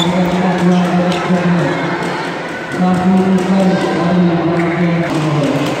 Thank you.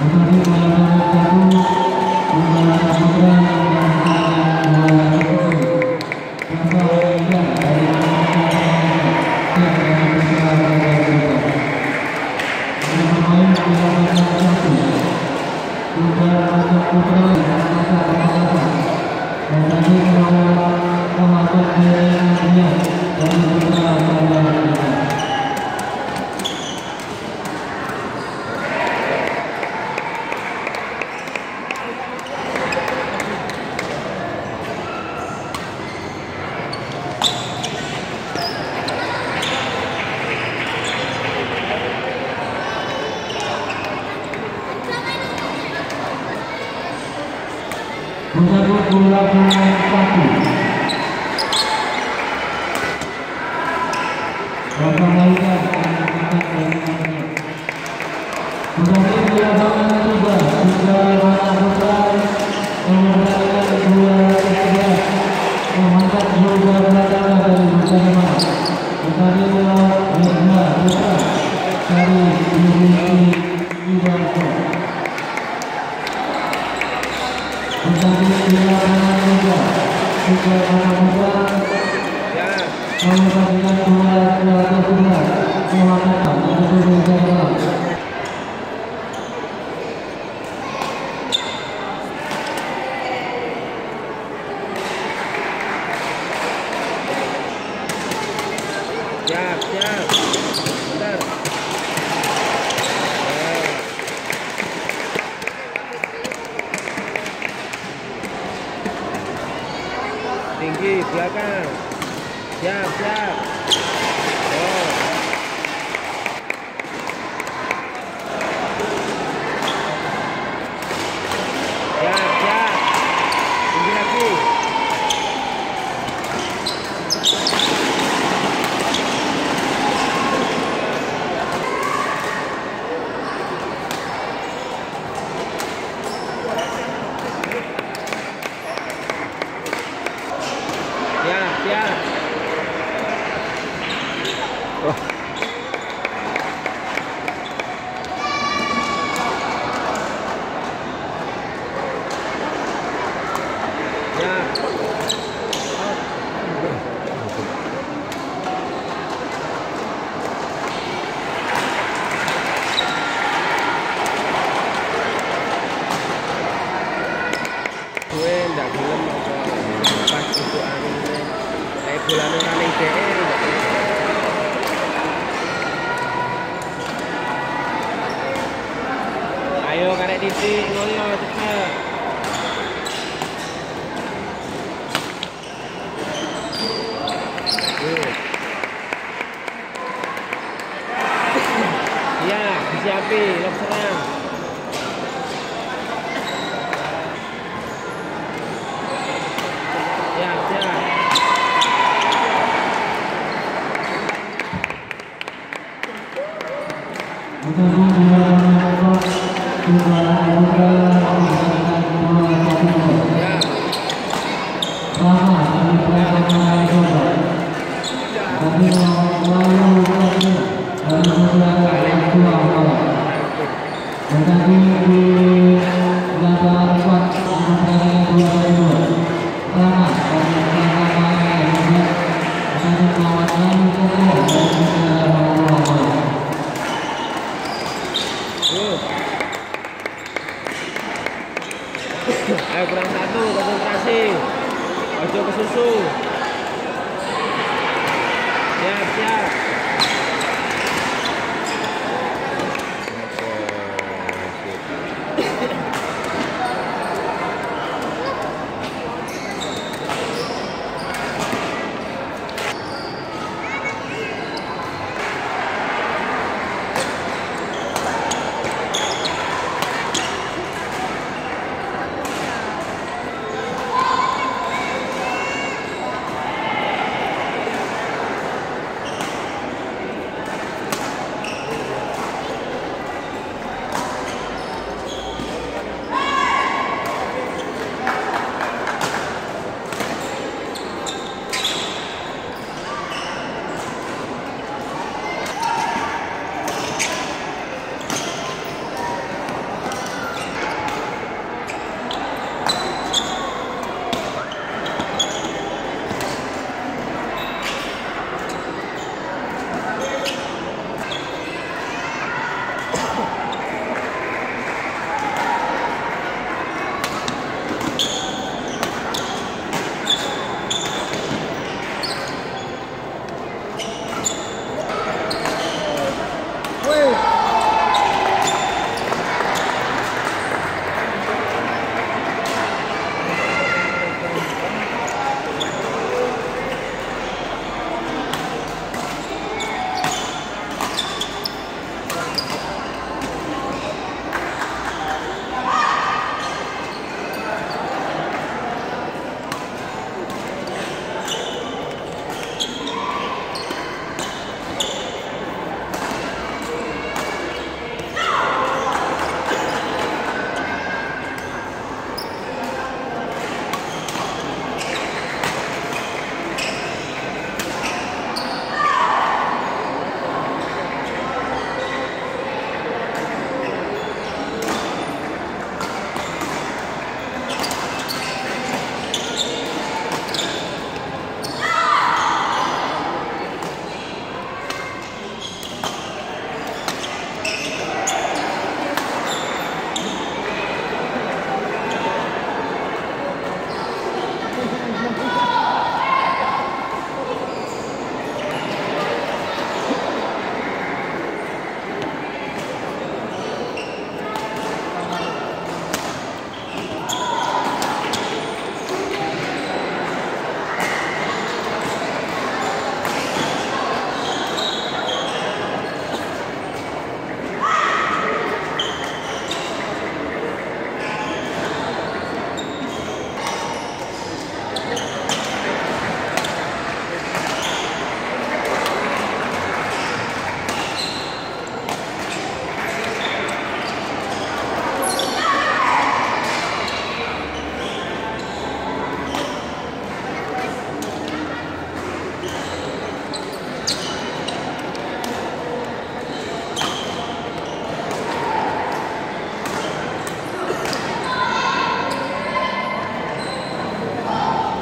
Thank you. ready, dude. You only know where to. Amen. ayo kurang satu konsentrasi. Ojo ke susu. Siap siap.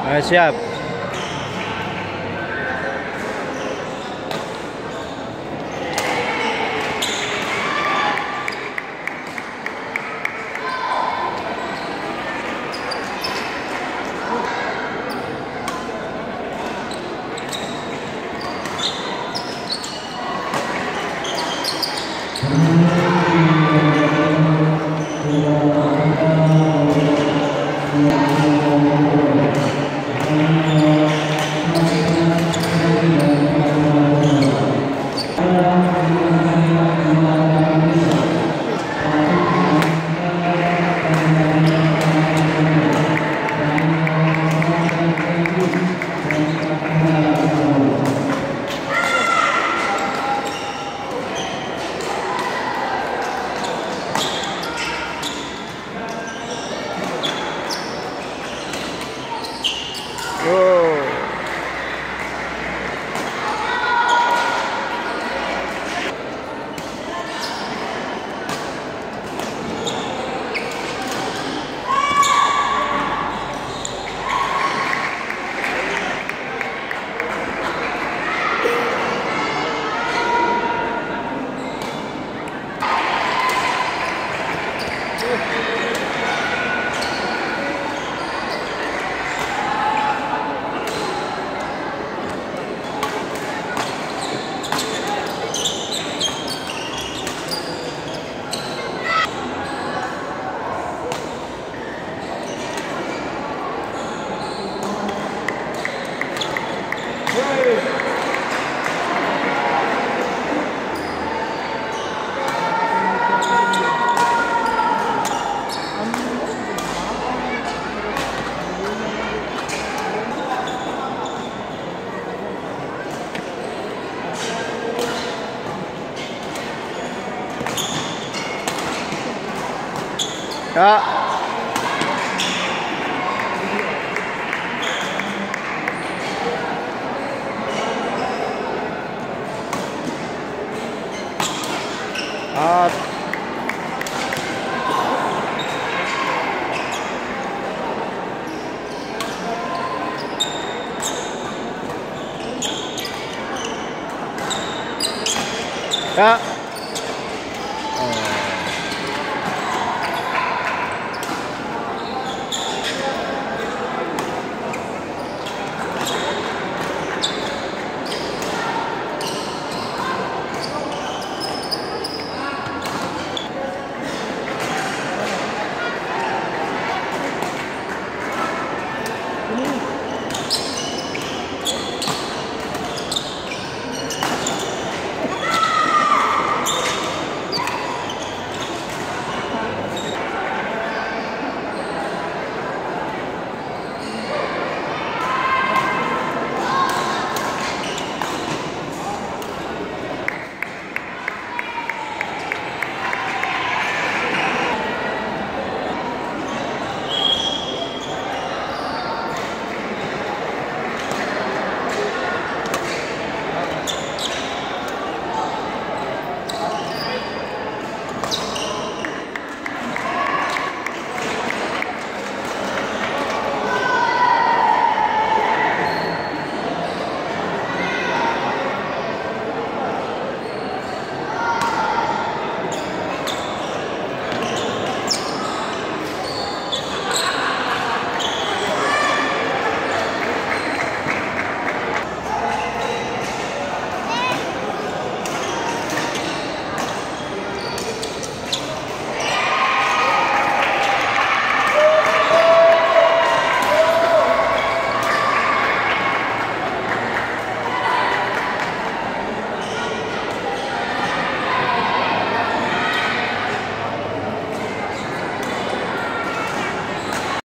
Nah, siap. Oh. あああ